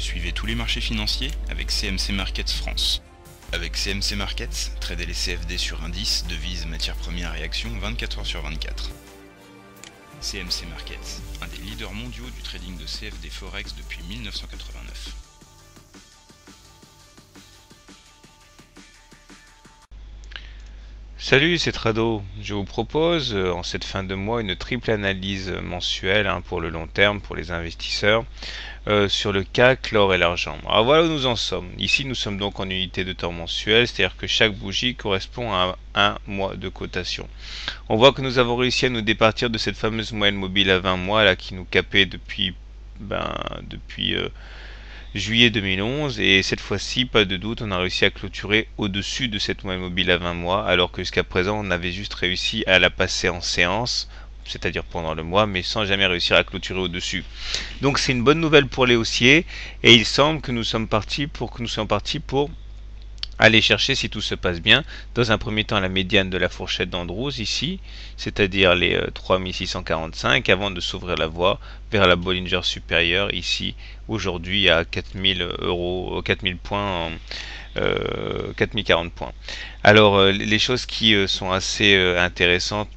Suivez tous les marchés financiers avec CMC Markets France. Avec CMC Markets, tradez les CFD sur indices, devises, matières premières et actions 24 heures sur 24. CMC Markets, un des leaders mondiaux du trading de CFD Forex depuis 1989. Salut, c'est Trado. Je vous propose euh, en cette fin de mois une triple analyse mensuelle hein, pour le long terme pour les investisseurs euh, sur le CAC, l'or et l'argent. Alors voilà où nous en sommes. Ici, nous sommes donc en unité de temps mensuel, c'est-à-dire que chaque bougie correspond à un mois de cotation. On voit que nous avons réussi à nous départir de cette fameuse moyenne mobile à 20 mois là qui nous capait depuis ben depuis euh, juillet 2011 et cette fois-ci, pas de doute, on a réussi à clôturer au-dessus de cette moyenne mobile à 20 mois alors que jusqu'à présent on avait juste réussi à la passer en séance c'est-à-dire pendant le mois, mais sans jamais réussir à clôturer au-dessus. Donc c'est une bonne nouvelle pour les haussiers, et il semble que nous sommes partis pour que nous soyons partis pour aller chercher, si tout se passe bien, dans un premier temps la médiane de la fourchette d'Andrews ici, c'est-à-dire les 3645, euh, avant de s'ouvrir la voie vers la Bollinger supérieure ici, aujourd'hui à 4000 euros, 4000 points. 4040 euh, points. Alors euh, les choses qui sont assez intéressantes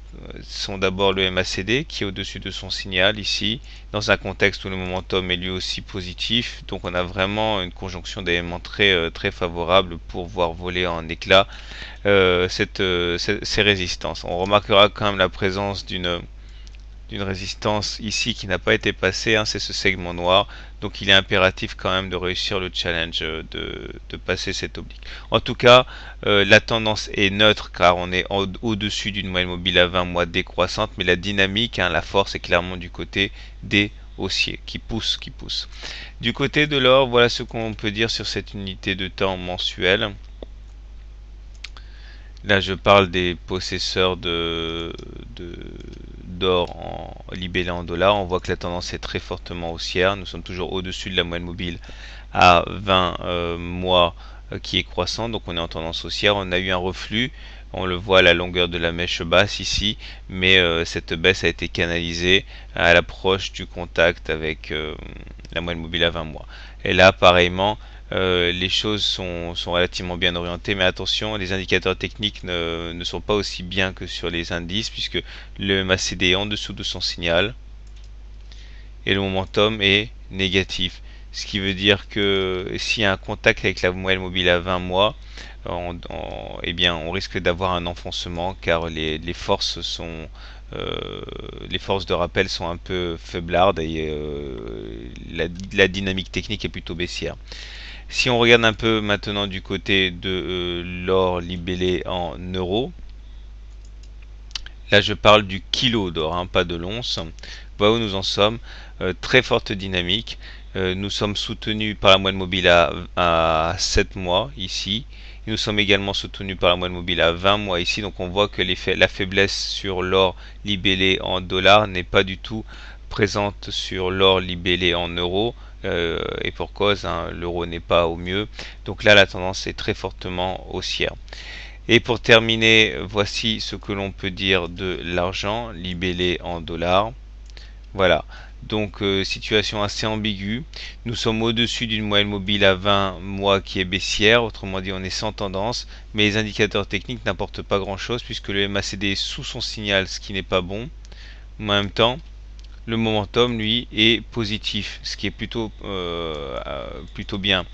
sont d'abord le MACD qui est au-dessus de son signal ici, dans un contexte où le momentum est lui aussi positif. Donc on a vraiment une conjonction d'éléments très, euh, très favorable pour voir voler en éclat euh, euh, ces résistances. On remarquera quand même la présence d'une d'une résistance ici qui n'a pas été passée, hein, c'est ce segment noir. Donc il est impératif quand même de réussir le challenge euh, de, passer cette oblique. En tout cas, euh, la tendance est neutre car on est au-dessus d'une moyenne mobile à 20 mois décroissante, mais la dynamique, hein, la force est clairement du côté des haussiers qui poussent, qui poussent. Du côté de l'or, voilà ce qu'on peut dire sur cette unité de temps mensuelle. Là, je parle des possesseurs de d'or en libellé en dollars. On voit que la tendance est très fortement haussière. Nous sommes toujours au-dessus de la moyenne mobile à 20 euh, mois euh, qui est croissant. Donc on est en tendance haussière. On a eu un reflux. On le voit à la longueur de la mèche basse ici, mais euh, cette baisse a été canalisée à l'approche du contact avec la moyenne mobile à 20 mois. Et là, pareillement, euh, les choses sont, relativement bien orientées, mais attention, les indicateurs techniques ne, sont pas aussi bien que sur les indices, puisque le MACD est en dessous de son signal, et le momentum est négatif. Ce qui veut dire que s'il y a un contact avec la moyenne mobile à 20 mois, on, eh bien, on risque d'avoir un enfoncement car les, forces sont euh, les forces de rappel sont un peu faiblardes et euh, la, dynamique technique est plutôt baissière. Si on regarde un peu maintenant du côté de euh, l'or libellé en euros, là je parle du kilo d'or, hein, pas de l'once. Voilà où nous en sommes. Euh, très forte dynamique. Euh, nous sommes soutenus par la moyenne mobile à, à 7 mois ici. Nous sommes également soutenus par la moyenne mobile à 20 mois ici. Donc on voit que la faiblesse sur l'or libellé en dollars n'est pas du tout présente sur l'or libellé en euros. Euh, et pour cause, hein, l'euro n'est pas au mieux. Donc là, la tendance est très fortement haussière. Et pour terminer, voici ce que l'on peut dire de l'argent libellé en dollars. Voilà, donc euh, situation assez ambiguë. Nous sommes au-dessus d'une moyenne mobile à 20 mois qui est baissière, autrement dit on est sans tendance, mais les indicateurs techniques n'apportent pas grand-chose puisque le MACD est sous son signal, ce qui n'est pas bon. En même temps, le momentum lui est positif ce qui est plutôt euh, euh, plutôt bien.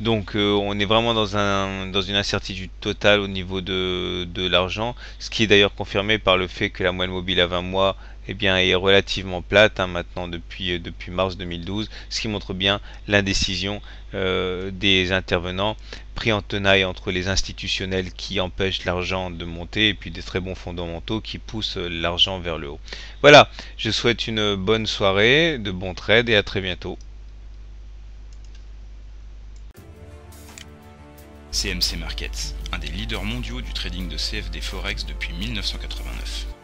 Donc euh, on est vraiment dans un dans une incertitude totale au niveau de, de l'argent ce qui est d'ailleurs confirmé par le fait que la moyenne mobile à 20 mois eh bien, est relativement plate hein, maintenant depuis, depuis mars 2012, ce qui montre bien l'indécision des intervenants pris en tenaille entre les institutionnels qui empêchent l'argent de monter et puis des très bons fondamentaux qui poussent l'argent vers le haut. Voilà, je souhaite une bonne soirée, de bons trades et à très bientôt. CMC Markets, un des leaders mondiaux du trading de CFD Forex depuis 1989.